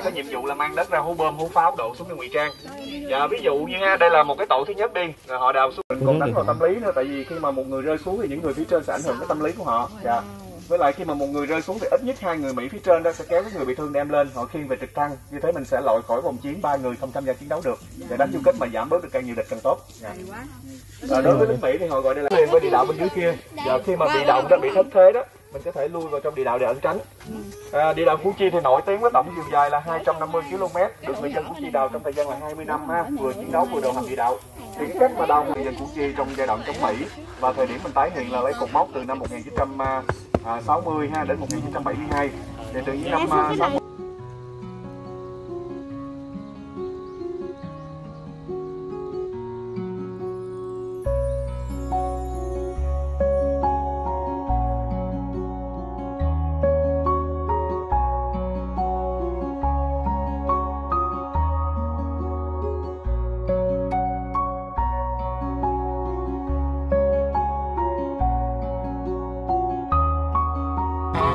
có nhiệm vụ là mang đất ra hố bơm hố pháo đổ xuống để ngụy trang? Dạ ví dụ như đây là một cái tội thứ nhất đi rồi họ đào xuống. Mình còn đánh vào tâm lý nữa tại vì khi mà một người rơi xuống thì những người phía trên sẽ ảnh hưởng đến tâm lý của họ. Dạ. Với lại khi mà một người rơi xuống thì ít nhất hai người mỹ phía trên đó sẽ kéo cái người bị thương đem lên họ khiêng về trực thăng. Như thế mình sẽ loại khỏi vòng chiến ba người không tham gia chiến đấu được. Để đánh du kích mà giảm bớt được càng nhiều địch càng tốt. Dạ. Và đối với lính Mỹ thì họ gọi đây là liền với địa đạo bên dưới kia. Và khi mà bị động đó bị thất thế đó, mình có thể lui vào trong địa đạo để ẩn tránh. À, địa đạo Củ Chi thì nổi tiếng với tổng chiều dài là 250 km, được người dân Củ Chi đào trong thời gian là 20 năm ha, vừa chiến đấu vừa đầu hàng địa đạo. Thì cái cách mà đào người dân Củ Chi trong giai đoạn chống Mỹ và thời điểm mình tái hiện là lấy cột mốc từ năm 1960 à, ha đến 1972. Thì từ những năm à, 60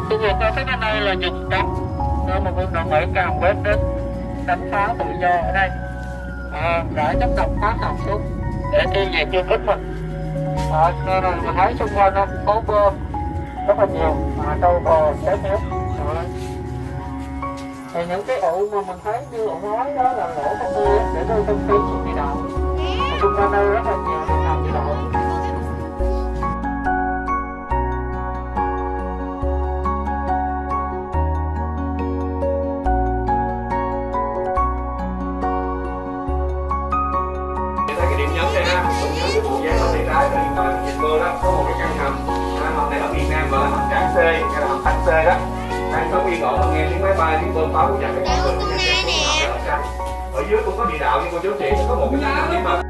Khu vực cao thấy bên đây là vùng cấm nơi mà quân đội Mỹ càng quét đến đánh phá tự do ở đây. À, đã chấp động phá sản xuống. Để tiêu diệt du kích mình à, ờ, nên là mình thấy xung quanh nó có bơm rất là nhiều. Mà đâu có trái phép thì những cái ụ mà mình thấy như ụ nói đó là lỗ công ty để đưa thông tin xuống đi đâu xung quanh đây rất là nhiều. C đó. Đang sống yên ổn mà nghe tiếng máy bay, tiếng bơm pháo của dặn cái con tránh. Ở dưới cũng có địa đạo nhưng cô chú chị có một cái căn hầm bí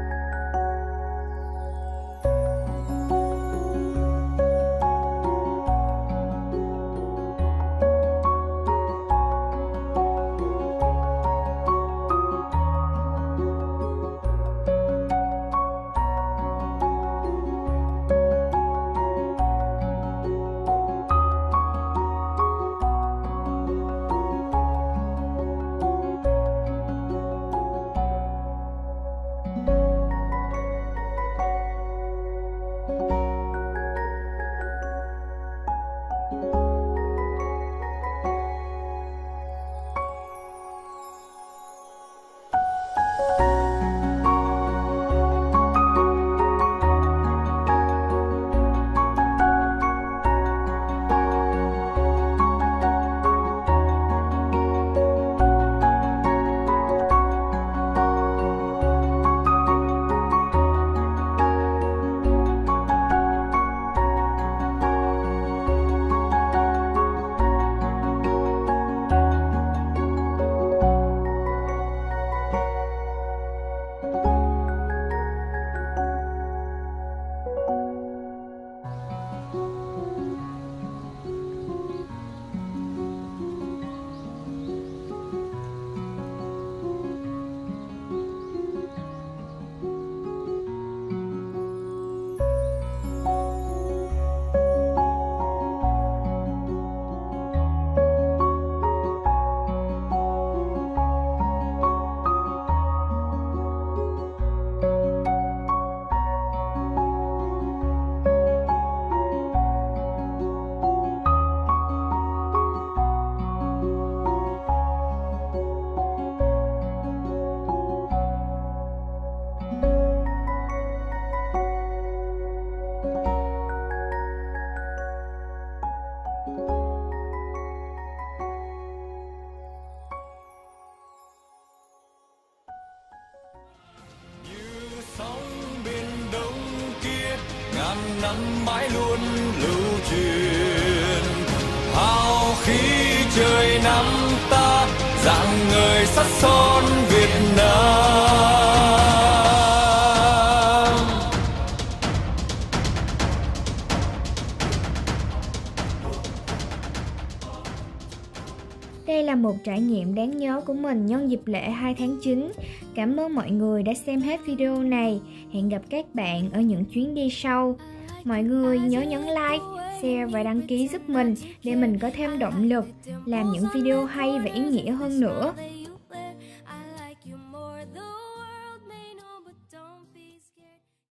ngàn năm mãi luôn lưu truyền hào khí trời năm ta, dạng người sắt son Việt Nam Đây là một trải nghiệm đáng nhớ của mình nhân dịp lễ 2 tháng 9. Cảm ơn mọi người đã xem hết video này. Hẹn gặp các bạn ở những chuyến đi sau. Mọi người nhớ nhấn like, share và đăng ký giúp mình để mình có thêm động lực làm những video hay và ý nghĩa hơn nữa.